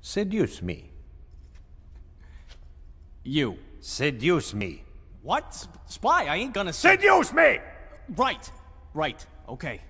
Seduce me. You. Seduce me. What? Spy, I ain't gonna Seduce me! Right. Right. Okay.